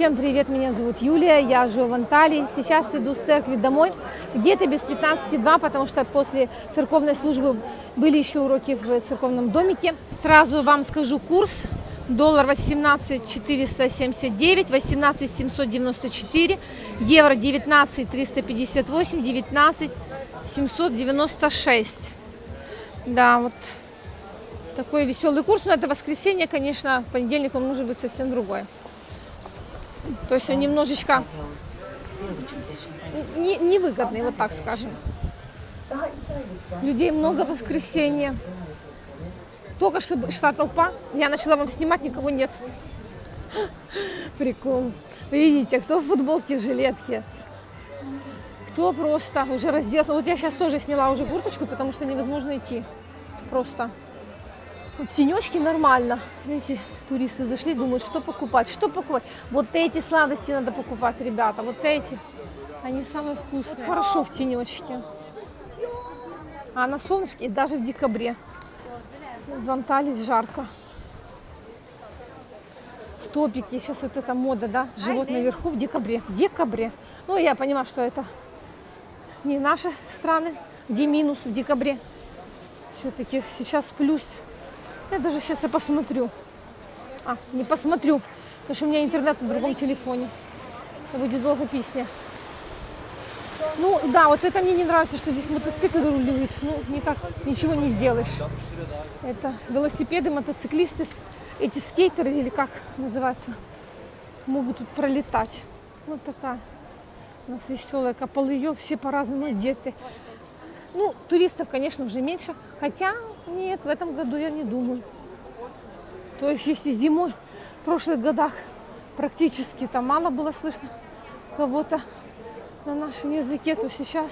Всем привет, меня зовут Юлия, я живу в Анталии. Сейчас иду с церкви домой, где-то без 15.2, потому что после церковной службы были еще уроки в церковном домике. Сразу вам скажу курс. Доллар 18 479, 18 794, евро 19 358, 19 796. Да, вот такой веселый курс. Но это воскресенье, конечно, в понедельник он может быть совсем другой. То есть он немножечко не- невыгодный, вот так скажем. Людей много в воскресенье. Только что шла толпа, я начала вам снимать, никого нет. Прикол. Видите, кто в футболке, в жилетке, кто просто уже разделся. Вот я сейчас тоже сняла уже курточку, потому что невозможно идти. Просто. В тенечке нормально. Видите, туристы зашли, думают, что покупать, что покупать. Вот эти сладости надо покупать, ребята, вот эти. Они самые вкусные. Хорошо в тенечке. А на солнышке даже в декабре. В Анталии жарко. В топике. Сейчас вот эта мода, да? Живот наверху в декабре. В декабре. Ну, я понимаю, что это не наши страны, где минус в декабре. Все-таки сейчас плюс. Я даже сейчас я посмотрю. А, не посмотрю, потому что у меня интернет на другом телефоне. Это будет долго песня. Ну да, вот это мне не нравится, что здесь мотоцикл рулит. Ну, никак ничего не сделаешь. Это велосипеды, мотоциклисты, эти скейтеры или как называется, могут тут пролетать. Вот такая у нас веселая Капалыё, все по-разному одеты. Ну, туристов, конечно, уже меньше. Хотя, нет, в этом году я не думаю. То есть, если зимой, в прошлых годах практически там мало было слышно кого-то на нашем языке, то сейчас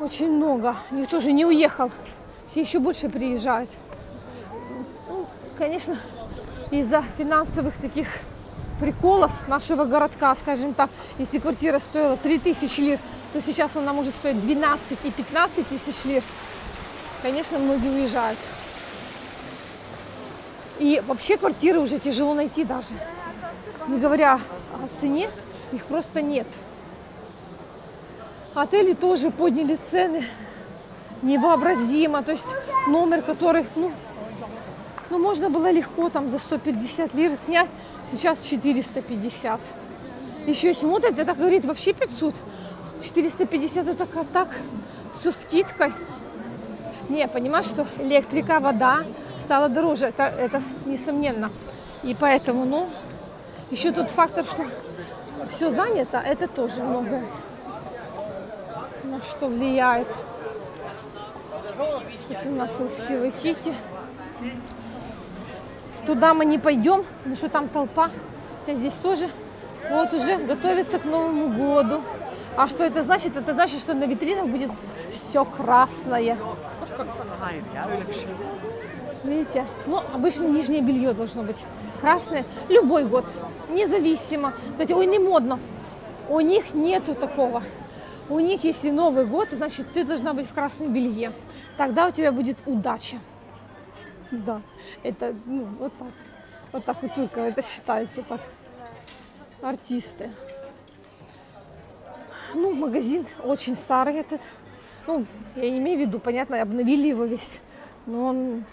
очень много. Никто же не уехал. Все еще больше приезжают. Ну, конечно, из-за финансовых таких приколов нашего городка, скажем так, если квартира стоила 3000 лир, то сейчас она может стоить 12 и 15 тысяч лир. Конечно, многие уезжают. И вообще квартиры уже тяжело найти даже. Не говоря о цене, их просто нет. Отели тоже подняли цены невообразимо. То есть номер, который, ну, ну, можно было легко там за 150 лир снять, сейчас 450. Еще смотрят, это говорит вообще 500. 450 это как так, со скидкой. Не, понимаешь, что электрика, вода стала дороже, это, это несомненно. И поэтому, ну, еще тот фактор, что все занято, это тоже многое на что влияет. Это у нас красивый Кити. Туда мы не пойдем, потому что там толпа. Хотя здесь тоже вот уже готовится к Новому году. А что это значит? Это значит, что на витринах будет все красное. Видите? Ну, обычно нижнее белье должно быть красное. Любой год, независимо. Кстати, ой, не модно. У них нету такого. У них, если Новый год, значит, ты должна быть в красном белье. Тогда у тебя будет удача. Да, это ну, вот так. Вот так вот только это считается так. Артисты. Ну, магазин очень старый этот. Ну, я имею в виду, понятно, обновили его весь. Но он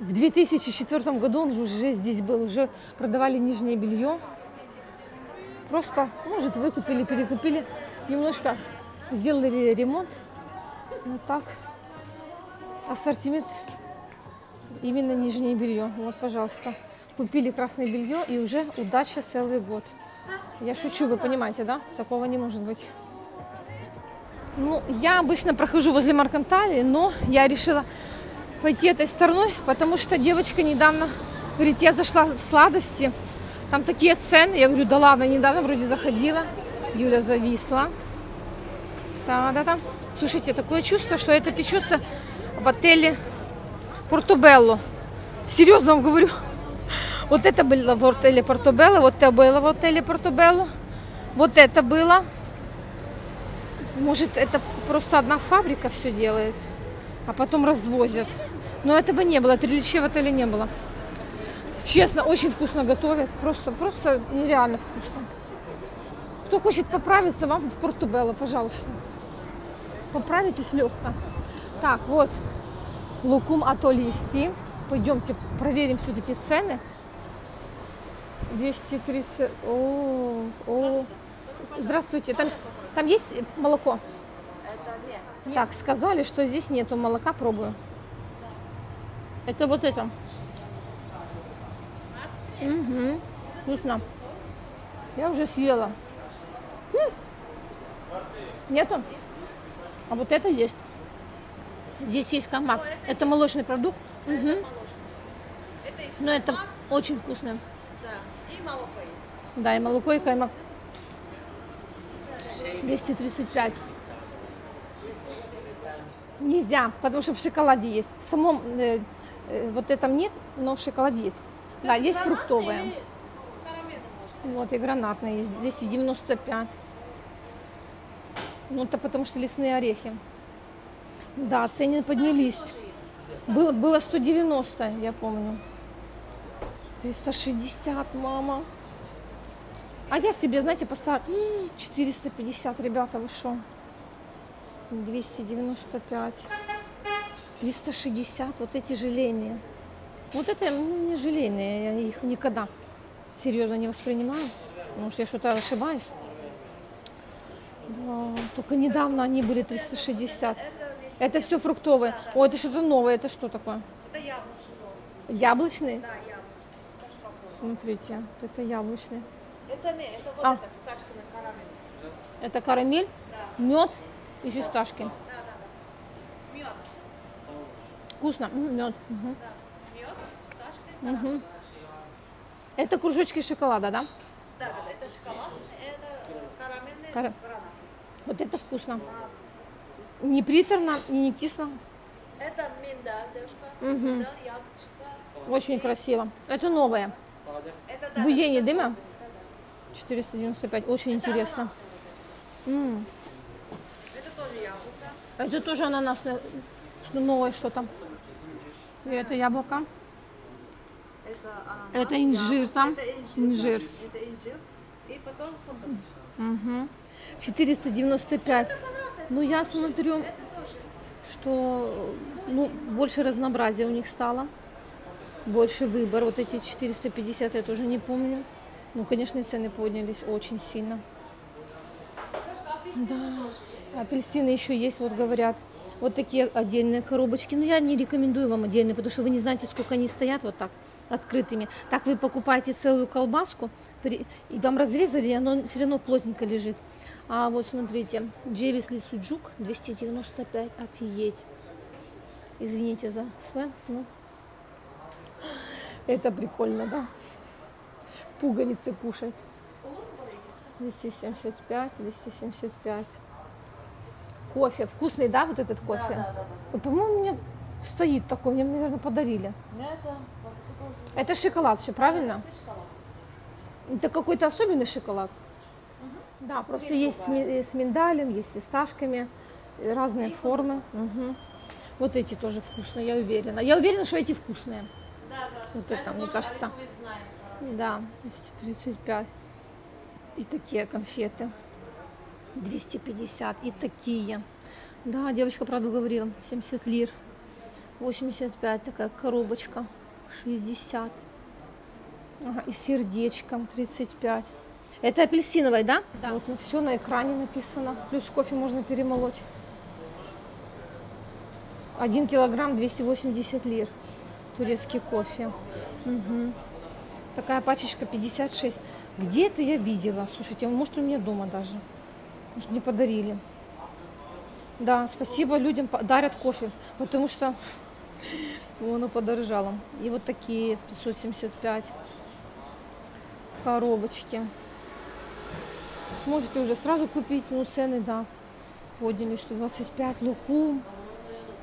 в 2004 году он же уже здесь был, уже продавали нижнее белье. Просто, может, выкупили, перекупили, немножко сделали ремонт. Вот так. Ассортимент именно нижнее белье. Вот, пожалуйста. Купили красное белье и уже удача целый год. Я шучу, вы понимаете, да? Такого не может быть. Ну, я обычно прохожу возле Маркантали, но я решила пойти этой стороной, потому что девочка недавно говорит, я зашла в сладости, там такие цены. Я говорю, да ладно, недавно вроде заходила. Юля зависла. Да-да-да. Слушайте, такое чувство, что это печется в отеле Портобелло. Серьезно вам говорю. Вот это было в отеле Портобелло, вот это было в отеле Портобелло. Вот это было. Может, это просто одна фабрика все делает, а потом развозят. Но этого не было, триличей в отеле не было. Честно, очень вкусно готовят. Просто, просто нереально вкусно. Кто хочет поправиться, вам в Портубелло, пожалуйста. Поправитесь легко. Так, вот лукум атолиси. Пойдемте проверим все-таки цены. 230. О, о. Здравствуйте. Там, там есть молоко? Так, сказали, что здесь нету молока. Пробую. Это вот это. Угу. Вкусно. Я уже съела. М. Нету? А вот это есть. Здесь есть камак. Это молочный продукт. Угу. Это из Но это каймак, очень вкусно. да, и молоко есть. Да, и молоко, и каймак. 235. Нельзя, потому что в шоколаде есть. В самом э, э, вот этом нет, но в шоколаде есть. Да, есть фруктовые. Вот, и гранатные есть. 295. Ну, это потому что лесные орехи. Да, цены поднялись. Было, было 190, я помню. 360, мама. А я себе, знаете, поставила М, 450, ребята, вы что? 295. 360, вот эти желейные. Вот это не желейные, я их никогда серьезно не воспринимаю. Может, я что-то ошибаюсь. Только недавно они были 360. Это все фруктовые. О, это что-то новое. Это что такое? Это яблочный. Яблочный? Да, яблочный. Смотрите, это яблочный. Это не, это вот А. это фисташками карамель. Это карамель, Да, мед и фисташки. да, да, да. Мед, Вкусно. мед. да. Мед, фисташки. Мгм. Это кружочки шоколада, да? Да, да, да. Это шоколадный, это карамельный Кара- гранат. Вот это вкусно. Не приторно и не кисло. Это миндаль, девушка. Мгм. Миндаль, яблочко. Очень красиво. Это новое. Это да. Буйени это дыма? Новый, да, 495. Очень да. интересно. М, Это тоже яблоко. Это тоже ананасное, что новое что-то. И это яблоко. Это ананас, Это инжир там. Это инжир. Инжир. Это инжир. И потом фундук. Угу. 495. Ну, я смотрю, Это что ну, больше разнообразия у них стало. Больше выбор. Вот эти 450 я тоже не помню. Ну, конечно, цены поднялись очень сильно. Да. Апельсины еще есть, вот говорят. Вот такие отдельные коробочки. Но я не рекомендую вам отдельные, потому что вы не знаете, сколько они стоят вот так открытыми. Так вы покупаете целую колбаску, и вам разрезали, и оно все равно плотненько лежит. А вот смотрите, Джевисли Суджук 295, офигеть. Извините за сленг, но это прикольно, да? Пуговицы кушать. 275, 275. Кофе. Вкусный, да, вот этот кофе? Да, да, да. Вот, По-моему, мне стоит такой, мне, наверное, подарили. да. Это, вот это тоже. Это шоколад, все правильно? Шоколад. Это какой-то особенный шоколад? Да, просто Цвет есть с, ми- э, с миндалем, есть с фисташками, э, разные формы. Мгм. Вот эти тоже вкусные, я уверена. Я уверена, что эти вкусные. Да, да. Вот это, мне тоже кажется. мы знаем. Да, 235. И такие конфеты. 250. И такие. Да, девочка правду говорила. 70 лир. 85 такая коробочка. 60. Ага, и сердечком 35. Это апельсиновый, да? Да. Вот все на экране написано. Плюс кофе можно перемолоть. 1 килограмм 280 лир. Турецкий кофе. Мгм. Такая пачечка 56. Где это я видела? Слушайте, может у меня дома даже. Может не подарили. Да, спасибо людям дарят кофе, потому что ну, оно подорожало. И вот такие 575 коробочки. Можете уже сразу купить, ну цены, да, поднялись 125, лукум.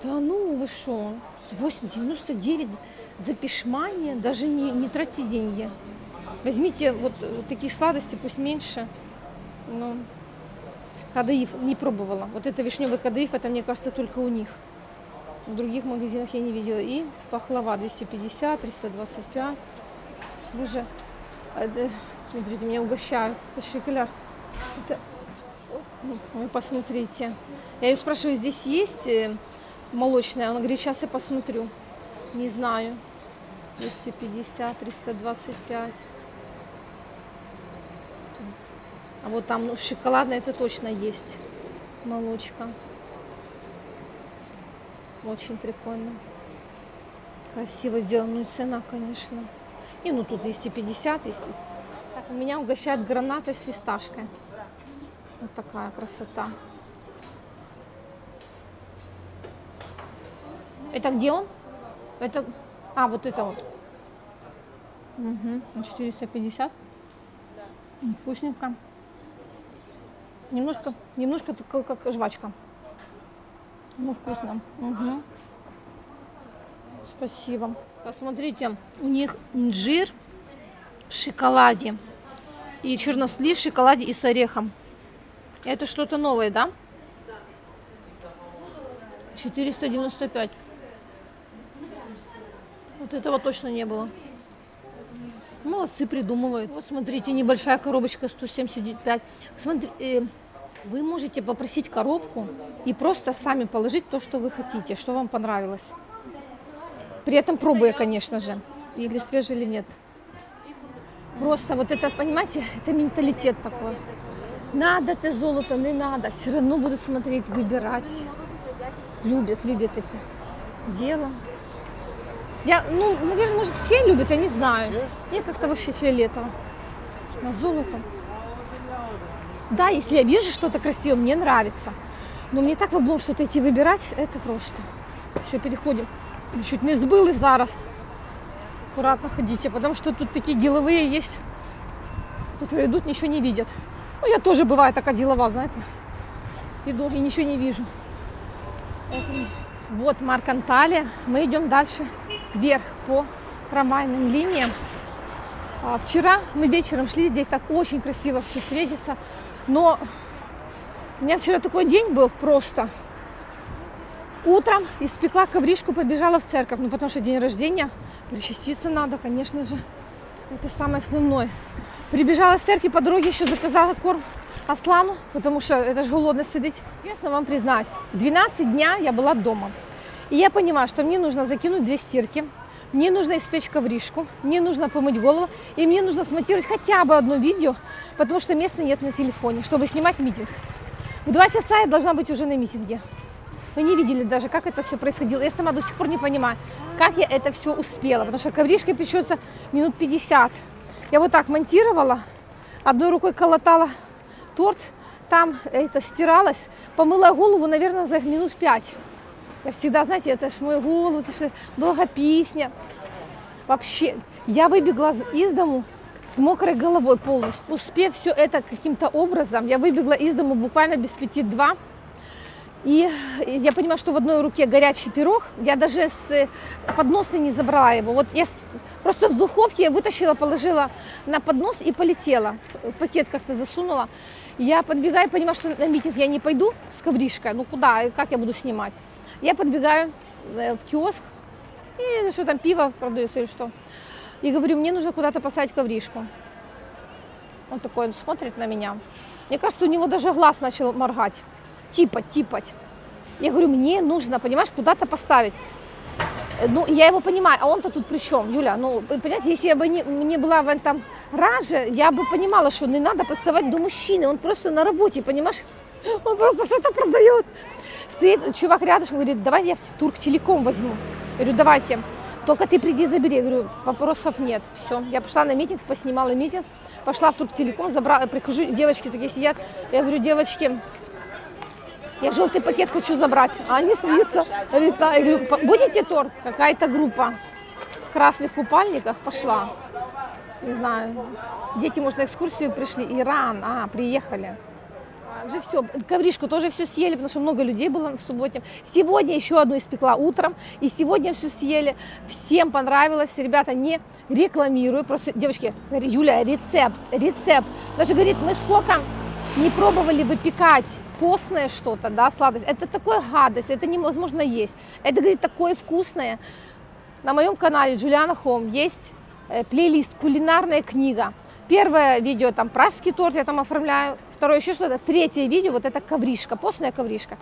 Да ну вы что, 8,99 за пешмание, даже не, не тратьте деньги. Возьмите вот, таких сладостей, пусть меньше. Ну, кадаиф не пробовала. Вот это вишневый кадаиф, это мне кажется только у них. В других магазинах я не видела. И пахлава 250, 325. Боже, смотрите, меня угощают. Это шоколяд. Это... Ну, посмотрите. Я ее спрашиваю, здесь есть э, молочная? Она говорит, сейчас я посмотрю. Не знаю. 250, 325. А вот там ну, шоколадная это точно есть. Молочка. Очень прикольно. Красиво сделано. Ну цена, конечно. И ну тут 250, естественно. Так, меня угощают гранатой с фисташкой. Вот такая красота. Это где он? Это... А, вот это вот. Угу. 450. Да. Вкусненько. Немножко, немножко как, как жвачка. Ну, вкусно. Угу. Спасибо. Посмотрите, у них инжир в шоколаде и чернослив в шоколаде и с орехом. Это что-то новое, да? 495. Вот этого точно не было. Молодцы, придумывают. Вот смотрите, небольшая коробочка 175. Смотри, э, вы можете попросить коробку и просто сами положить то, что вы хотите, что вам понравилось. При этом пробуя, конечно же, или свежий, или нет. Просто вот это, понимаете, это менталитет такой. Надо ты золото, не надо. Все равно будут смотреть, выбирать. Любят, любят это дело. Я, ну, наверное, может, все любят, я не знаю. Мне как-то вообще фиолетово. На золото. Да, если я вижу что-то красивое, мне нравится. Но мне так в облом что-то идти выбирать, это просто. Все, переходим. Чуть не сбыли зараз. Аккуратно ходите, потому что тут такие деловые есть, которые идут, ничего не видят. Ну, я тоже бываю такая делова, знаете. Иду и ничего не вижу. Вот Марк Анталия. Мы идем дальше вверх по трамвайным линиям. А вчера мы вечером шли, здесь так очень красиво все светится. Но у меня вчера такой день был просто. Утром испекла ковришку, побежала в церковь. Ну, потому что день рождения, причаститься надо, конечно же. Это самое основное. Прибежала в церковь, по дороге еще заказала корм Аслану, потому что это же голодно сидеть. Честно вам признаюсь, в 12 дня я была дома. И я понимаю, что мне нужно закинуть две стирки, мне нужно испечь ковришку, мне нужно помыть голову, и мне нужно смонтировать хотя бы одно видео, потому что места нет на телефоне, чтобы снимать митинг. В два часа я должна быть уже на митинге. Вы не видели даже, как это все происходило. Я сама до сих пор не понимаю, как я это все успела, потому что ковришка печется минут 50. Я вот так монтировала, одной рукой колотала торт, там это стиралось, помыла голову, наверное, за минут 5. Я всегда, знаете, это ж мою голову, это ж долго песня. Вообще, я выбегла из дому с мокрой головой полностью. Успев все это каким-то образом, я выбегла из дому буквально без пяти два. И я понимаю, что в одной руке горячий пирог. Я даже с подноса не забрала его. Вот я просто с духовки я вытащила, положила на поднос и полетела. В пакет как-то засунула. Я подбегаю, понимаю, что на митинг я не пойду с ковришкой. Ну куда, как я буду снимать? Я подбегаю э, в киоск, и что там, пиво продается или что. И говорю, мне нужно куда-то поставить ковришку. Он такой он смотрит на меня. Мне кажется, у него даже глаз начал моргать. Типать, типать. Я говорю, мне нужно, понимаешь, куда-то поставить. Э, ну, я его понимаю, а он-то тут при чем, Юля? Ну, понимаете, если я бы не, не была в этом раже, я бы понимала, что не надо приставать до мужчины, он просто на работе, понимаешь? Он просто что-то продает. Стоит чувак рядышком, говорит, давай я в Турк Телеком возьму. Я говорю, давайте. Только ты приди забери. Я говорю, вопросов нет. Все. Я пошла на митинг, поснимала митинг, пошла в Турк Телеком, забрала, прихожу, девочки такие сидят. Я говорю, девочки, я желтый пакет хочу забрать. А они смеются. Я говорю, будете торт? Какая-то группа в красных купальниках пошла. Не знаю, дети, может, на экскурсию пришли. Иран, а, приехали уже все, ковришку тоже все съели, потому что много людей было в субботе. Сегодня еще одну испекла утром, и сегодня все съели. Всем понравилось, ребята, не рекламирую, просто, девочки, Юля, рецепт, рецепт. Даже говорит, мы сколько не пробовали выпекать постное что-то, да, сладость. Это такое гадость, это невозможно есть. Это, говорит, такое вкусное. На моем канале Джулиана Хом есть э, плейлист «Кулинарная книга». Первое видео там пражский торт я там оформляю, второе еще что-то, третье видео вот это ковришка, постная ковришка.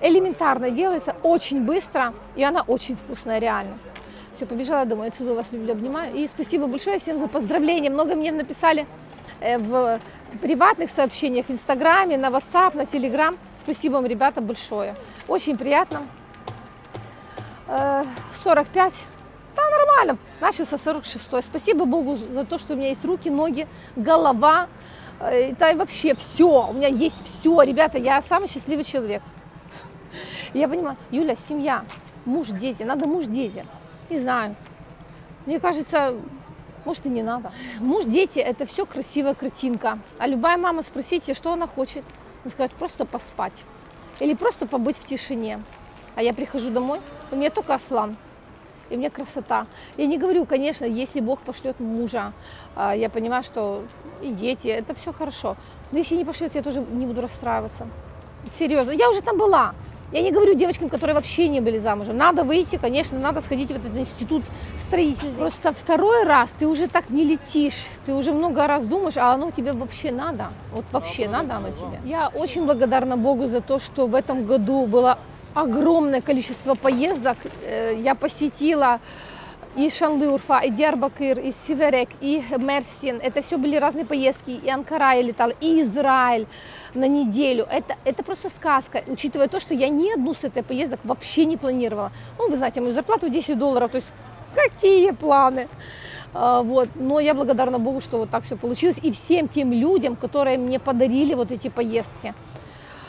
Элементарно делается, очень быстро, и она очень вкусная, реально. Все, побежала домой, отсюда вас люблю, обнимаю. И спасибо большое всем за поздравления. Много мне написали э, в приватных сообщениях в Инстаграме, на WhatsApp, на Телеграм. Спасибо вам, ребята, большое. Очень приятно. Э, 45. Да, нормально. Начался 46. Спасибо Богу за то, что у меня есть руки, ноги, голова. Э, Это вообще все. У меня есть все. Ребята, я самый счастливый человек. Я понимаю, Юля, семья, муж, дети. Надо муж, дети. Не знаю. Мне кажется, может и не надо. Муж, дети – это все красивая картинка. А любая мама спросите, что она хочет. Она скажет, просто поспать. Или просто побыть в тишине. А я прихожу домой, у меня только Аслан. И мне красота. Я не говорю, конечно, если Бог пошлет мужа, а, я понимаю, что и дети, это все хорошо. Но если не пошлет, я тоже не буду расстраиваться. Серьезно, я уже там была. Я не говорю девочкам, которые вообще не были замужем. Надо выйти, конечно, надо сходить в этот институт строительный. Просто второй раз ты уже так не летишь, ты уже много раз думаешь, а оно тебе вообще надо. Вот вообще надо оно тебе. Я очень благодарна Богу за то, что в этом году было огромное количество поездок. Э, Я посетила и Шанлы-Урфа, и Диарбакыр, и Северек, и Мерсин. Это все были разные поездки. И Анкара я летала, и Израиль на неделю. Это, это просто сказка, учитывая то, что я ни одну с этой поездок вообще не планировала. Ну, вы знаете, мою зарплату 10 долларов, то есть какие планы? А, Вот. Но я благодарна Богу, что вот так все получилось. И всем тем людям, которые мне подарили вот эти поездки.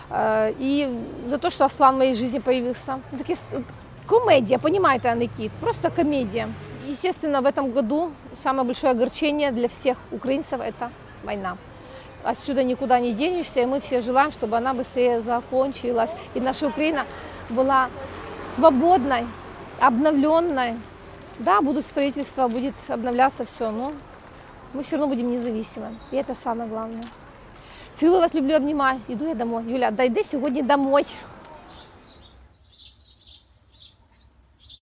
Э, И за то, что Аслан в моей жизни появился. Ну, такие Комедия, понимаете, Аникит, просто комедия. Естественно, в этом году самое большое огорчение для всех украинцев – это война. Отсюда никуда не денешься, и мы все желаем, чтобы она быстрее закончилась. И наша Украина была свободной, обновленной. Да, будут строительства, будет обновляться все, но мы все равно будем независимы. И это самое главное. Целую вас, люблю, обнимаю. Иду я домой. Юля, дойди сегодня домой.